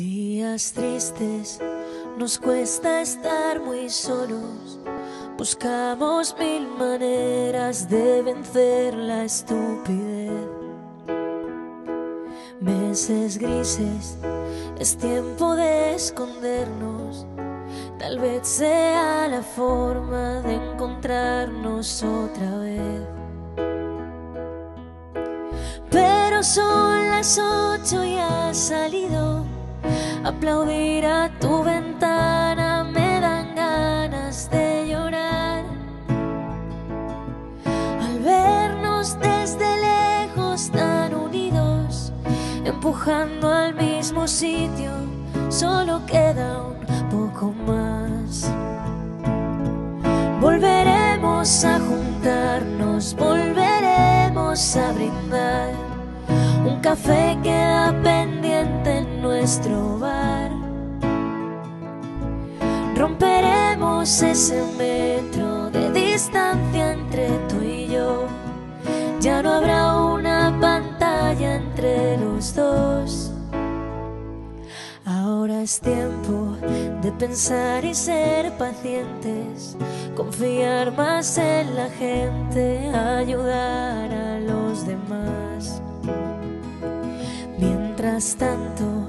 Días tristes, nos cuesta estar muy solos. Buscamos mil maneras de vencer la estupidez. Meses grises, es tiempo de escondernos. Tal vez sea la forma de encontrarnos otra vez. Pero son las ocho y ha salido. Aplaudir a tu ventana me dan ganas de llorar. Al vernos desde lejos tan unidos, empujando al mismo sitio, solo queda un poco más. Volveremos a juntarnos, volveremos a brindar. Un café queda pendiente en nuestro Romperemos ese metro de distancia entre tú y yo. Ya no habrá una pantalla entre los dos. Ahora es tiempo de pensar y ser pacientes, confiar más en la gente, ayudar a los demás. Mientras tanto,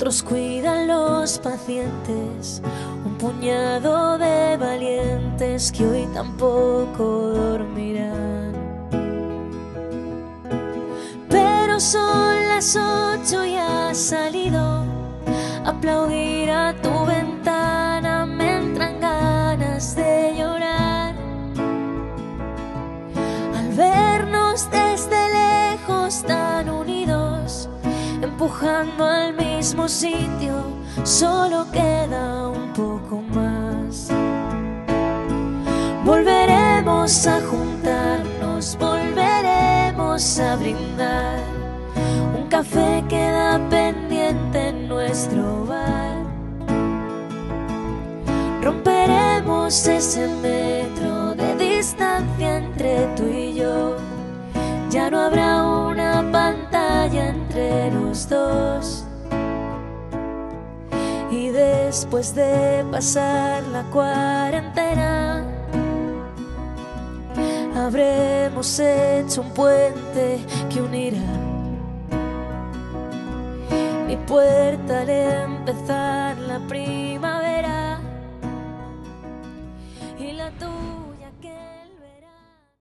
otros cuidan los pacientes, un puñado de valientes que hoy tampoco dormirán. Pero son las ocho y ha salido aplaudir a tu ventana me entran ganas de llorar. Al vernos desde lejos tan unidos, empujando al mismo sitio, solo queda un poco más. Volveremos a juntarnos, volveremos a brindar. Un café queda pendiente en nuestro bar. Romperemos ese metro de distancia entre tú y yo. Ya no habrá Y después de pasar la cuarentena, habremos hecho un puente que unirá mi puerta al empezar la primavera.